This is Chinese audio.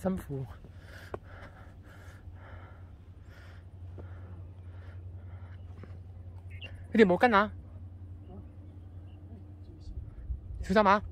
辛苦。你哋冇跟啊？小心啊！